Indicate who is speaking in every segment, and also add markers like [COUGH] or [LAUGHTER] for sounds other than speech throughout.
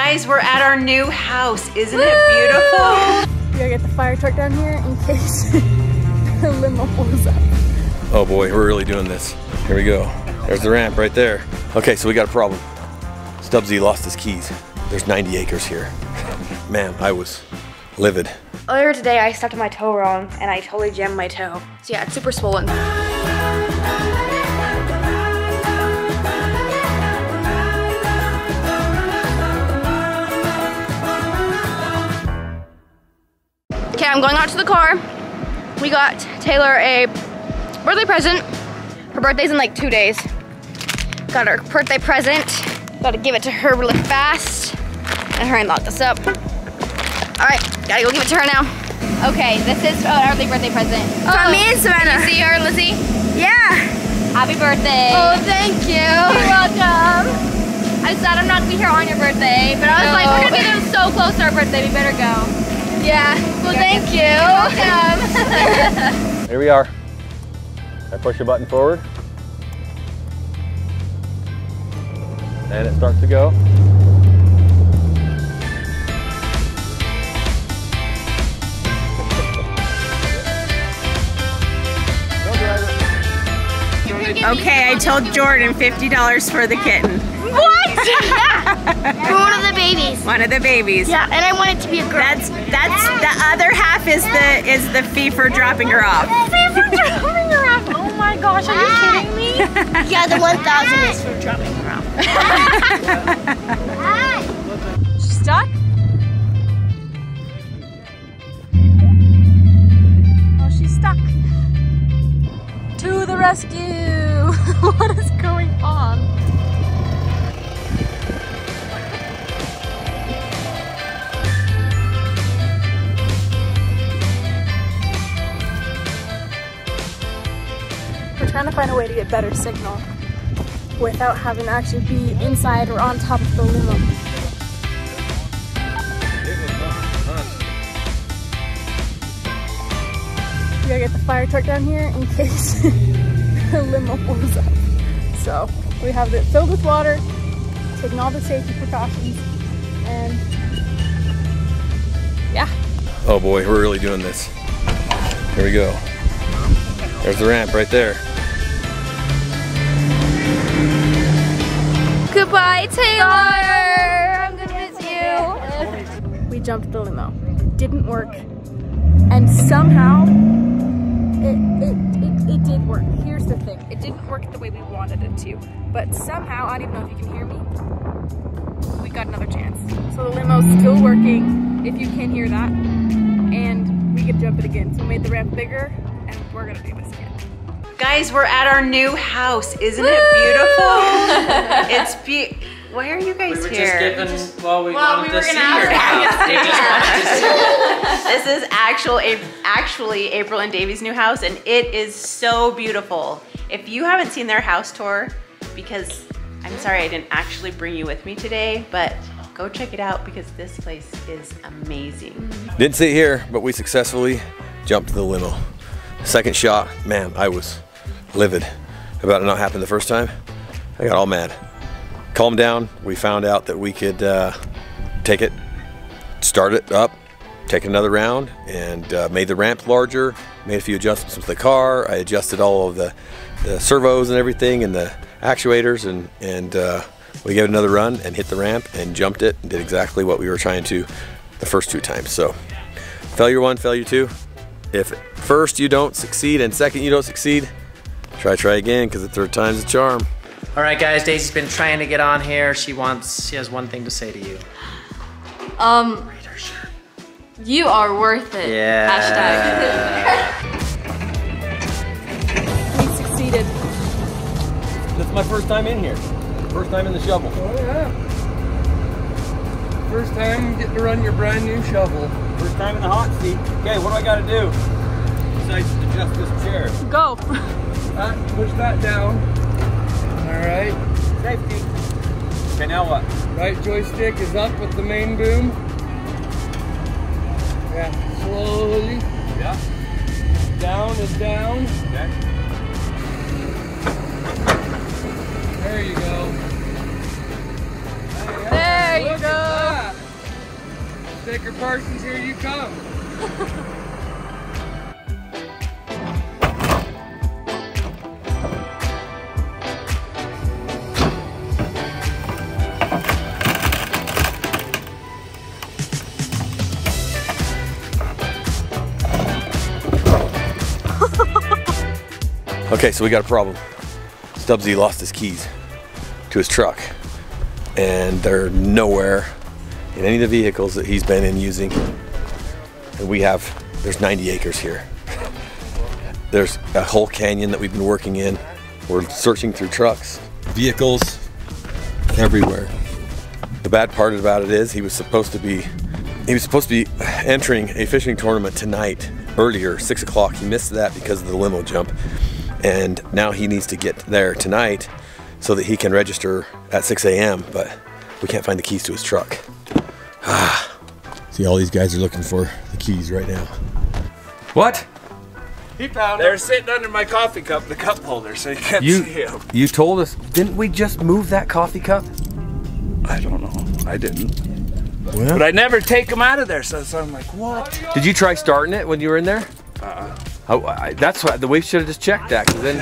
Speaker 1: Guys, we're at our new house. Isn't Woo! it beautiful?
Speaker 2: We gotta get the fire truck down here in case [LAUGHS] the limo pulls up.
Speaker 3: Oh boy, we're really doing this. Here we go. There's the ramp right there. Okay, so we got a problem. Stubbsy lost his keys. There's 90 acres here. [LAUGHS] Man, I was livid.
Speaker 2: Earlier today, I stepped on my toe wrong and I totally jammed my toe. So yeah, it's super swollen. I'm going out to the car. We got Taylor a birthday present. Her birthday's in like two days. Got her birthday present. Gotta give it to her really fast. And hurry and lock this up. All right, gotta go give it to her now. Okay, this is our early birthday present.
Speaker 4: Oh, From me and Savannah.
Speaker 2: Can you see her, Lizzie?
Speaker 4: Yeah.
Speaker 2: Happy birthday.
Speaker 4: Oh, thank you.
Speaker 2: You're welcome. I said I'm not gonna be here on your birthday, but I was no. like, we're gonna be so close to our birthday, we better go.
Speaker 4: Yeah, well thank you.
Speaker 2: You're [LAUGHS] welcome.
Speaker 3: Here we are. I push a button forward. And it starts to go.
Speaker 1: Okay, I told Jordan $50 for the kitten.
Speaker 4: What? For one of the babies.
Speaker 1: One of the babies.
Speaker 4: Yeah, and I want it to be a girl.
Speaker 1: That's that's the other half is the is the fee for dropping her off. [LAUGHS]
Speaker 4: Fee for dropping her off. Oh my gosh, are you ah. kidding me? [LAUGHS] yeah, the 1000 is for dropping her
Speaker 2: off. [LAUGHS] Stuck? Oh, she's stuck. To the rescue! what is going on? Trying to find a way to get better signal without having to actually be inside or on top of the limo. We gotta get the fire truck down here in case [LAUGHS] the limo pulls up. So we have it filled with water, taking all the safety precautions, and yeah.
Speaker 3: Oh boy, we're really doing this. Here we go. There's the ramp right there.
Speaker 2: Goodbye, Taylor! I'm gonna miss you. We jumped the limo. It didn't work. And somehow, it, it, it, it did work. Here's the thing. It didn't work the way we wanted it to. But somehow, I don't even know if you can hear me, we got another chance. So the limo's still working, if you can hear that. And we can jump it again. So we made the ramp bigger, and we're gonna do this again. Guys, we're at our new house. Isn't Woo! it beautiful? it's be why are you guys
Speaker 5: we were
Speaker 1: here?
Speaker 5: Just given, well, we
Speaker 4: well, we were
Speaker 5: to
Speaker 4: gonna
Speaker 5: your house. [LAUGHS]
Speaker 1: this is actual, actually April and Davy's new house, and it is so beautiful. If you haven't seen their house tour, because I'm sorry I didn't actually bring you with me today, but go check it out because this place is amazing.
Speaker 3: Didn't see it here, but we successfully jumped the limo. Second shot, man, I was livid about it not happening the first time. I got all mad calmed down. We found out that we could uh, take it, start it up, take another round, and uh, made the ramp larger, made a few adjustments with the car. I adjusted all of the, the servos and everything and the actuators, and, and uh, we gave it another run and hit the ramp and jumped it and did exactly what we were trying to the first two times. So failure one, failure two. If first you don't succeed and second you don't succeed, try, try again, because the third time's a charm.
Speaker 5: All right, guys, Daisy's been trying to get on here. She wants, she has one thing to say to you.
Speaker 6: Um, you are worth it.
Speaker 5: Yeah.
Speaker 2: Hashtag. [LAUGHS] we succeeded.
Speaker 3: This is my first time in here. First time in the shovel.
Speaker 7: Oh yeah. First time getting to run your brand new shovel.
Speaker 3: First time in the hot seat. Okay, what do I gotta do? Besides adjust this chair.
Speaker 2: Go. [LAUGHS]
Speaker 7: Push that down. Alright.
Speaker 3: Safety. Okay, now what?
Speaker 7: Right joystick is up with the main boom. Yeah, slowly.
Speaker 3: Yeah.
Speaker 7: Down is down.
Speaker 3: Okay.
Speaker 7: There you go.
Speaker 2: There you go.
Speaker 7: Snicker Parsons, here you come. [LAUGHS]
Speaker 3: Okay, so we got a problem. Stubbsy lost his keys to his truck, and they're nowhere in any of the vehicles that he's been in using. And we have, there's 90 acres here. [LAUGHS] There's a whole canyon that we've been working in. We're searching through trucks, vehicles, everywhere. The bad part about it is he was supposed to be he was supposed to be entering a fishing tournament tonight earlier, six o'clock. He missed that because of the limo jump. And now he needs to get there tonight so that he can register at 6 a.m. But we can't find the keys to his truck. Ah. [SIGHS] See, all these guys are looking for the keys right now. What?
Speaker 7: He found They're sitting under my coffee cup, the cup holder, so you can't
Speaker 3: You
Speaker 7: see him.
Speaker 3: you told us, didn't we just move that coffee cup?
Speaker 7: I don't know. I didn't.
Speaker 3: Well,
Speaker 7: But I never take them out of there, so, so I'm like, what?
Speaker 3: did you try starting it when you were in there? Uh-uh. Oh, I, that's why the we should have just checked that. 'cause then,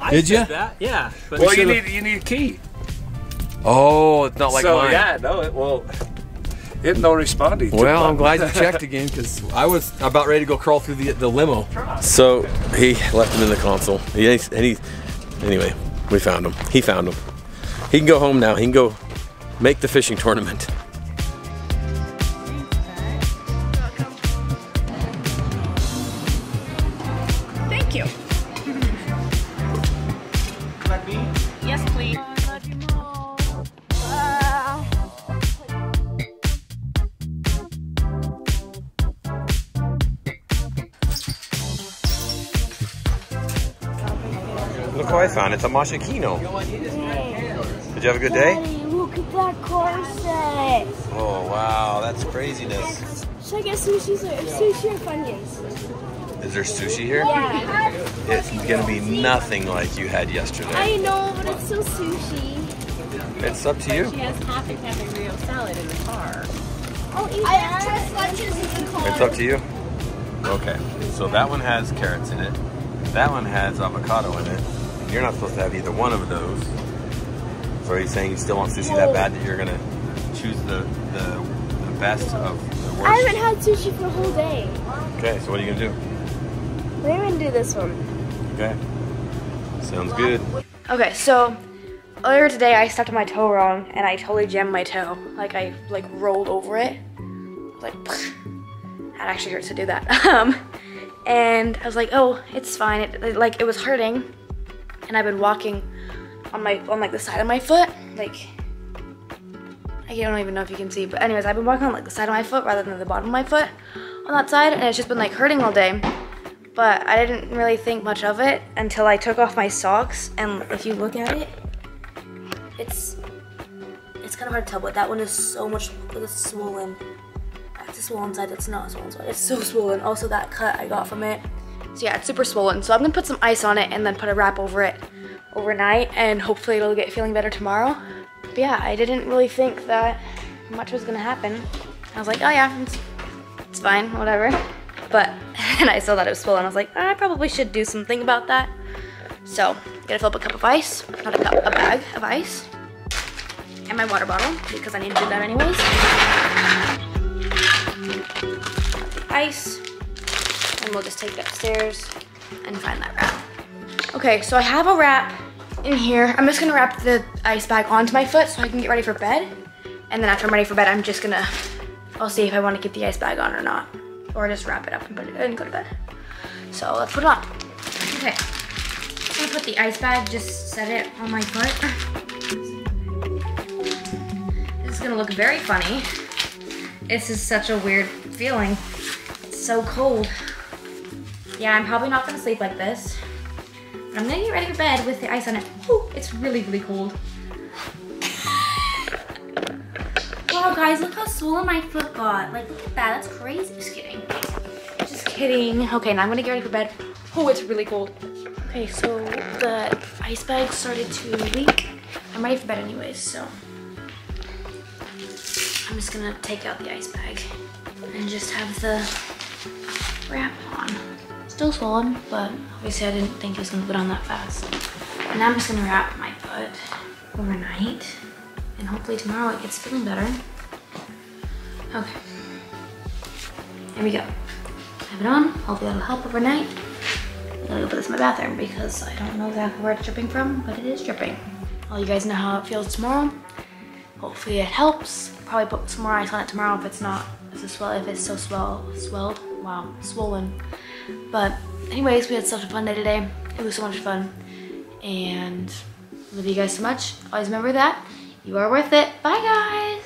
Speaker 3: [LAUGHS] did you?
Speaker 5: That? Yeah. But
Speaker 7: Well, you need you need a key.
Speaker 3: Oh, it's not like
Speaker 7: so
Speaker 3: mine.
Speaker 7: yeah, no, it well, it no responding.
Speaker 3: Well, I'm [LAUGHS] glad you checked again because I was about ready to go crawl through the, the limo. So he left him in the console. He, and he, anyway, we found him. He found him. He can go home now. He can go make the fishing tournament. Look what I found. It's a machikino. Did you have a good day?
Speaker 8: Daddy, look at that car set.
Speaker 3: Oh, wow. That's craziness.
Speaker 8: Should I get sushi or sushi or Funyuns?
Speaker 3: Is there sushi here?
Speaker 8: Yeah.
Speaker 3: It's going to be nothing like you had yesterday.
Speaker 8: I know, but it's still sushi.
Speaker 3: It's up to you.
Speaker 1: She has half a Cafe Rio salad in the car.
Speaker 8: I'll eat I have trust lunches in the car.
Speaker 3: It's up to you. Okay, so that one has carrots in it. That one has avocado in it. And you're not supposed to have either one of those. So are you saying you still want sushi that bad that you're gonna choose the the, the best of the
Speaker 8: I haven't had sushi for a whole day.
Speaker 3: Okay, so what are you gonna do?
Speaker 8: We're gonna do this one.
Speaker 3: Okay, sounds good.
Speaker 9: Okay, so earlier today I stepped on my toe wrong and I totally jammed my toe. Like I like rolled over it. Like that actually hurts to do that. [LAUGHS] Um, and I was like, oh, it's fine. It, it- like it was hurting, and I've been walking on my on like the side of my foot, like. I don't even know if you can see, but anyways, I've been walking on like the side of my foot rather than the bottom of my foot on that side, and it's just been like hurting all day. But I didn't really think much of it until I took off my socks, and if you look at it, it's it's kind of hard to tell, but that one is so much swollen. That's a swollen side. That's not a swollen side. It's so swollen. Also, that cut I got from it. So yeah, it's super swollen. So I'm gonna put some ice on it and then put a wrap over it overnight, and hopefully it'll get feeling better tomorrow. But yeah, I didn't really think that much was gonna happen. I was like, oh yeah, it's, it's fine, whatever. But [LAUGHS] and I saw that it was swollen. I was like, I probably should do something about that. So, gonna fill up a cup of ice, not a cup, a bag of ice, and my water bottle because I need to do that anyways. Ice, and we'll just take it upstairs and find that wrap. Okay, so I have a wrap in here. I'm just gonna wrap the ice bag onto my foot so I can get ready for bed. And then after I'm ready for bed, I'm just gonna, I'll see if I wanna keep the ice bag on or not. Or just wrap it up and put it and go to bed. So let's put it on. Okay. I'm gonna put the ice bag, just set it on my foot. This is gonna look very funny. This is such a weird feeling. It's so cold. Yeah, I'm probably not gonna sleep like this. I'm gonna get ready for bed with the ice on it. Whew, it's really, really cold. Wow, guys, look how swollen my foot got. Like, look at that. That's crazy. Just kidding. Just kidding. Okay, now I'm gonna get ready for bed. Oh, it's really cold. Okay, so the ice bag started to leak. I'm ready for bed anyways, so. I'm just gonna take out the ice bag and just have the wrap on. Still swollen, but obviously I didn't think it was gonna go down that fast. And I'm just gonna wrap my foot overnight and hopefully tomorrow it gets feeling better. Okay. Here we go. Have it on. Hopefully that'll help overnight. I'm gonna go put this in my bathroom because I don't know exactly where it's dripping from, but it is dripping. I'll you guys know how it feels tomorrow. Hopefully it helps. Probably put some more ice on it tomorrow if it's not, if it's, swell, if it's so swell, swelled, wow, swollen. But anyways, we had such a fun day today. It was so much fun. And love you guys so much. Always remember that. You are worth it. Bye guys.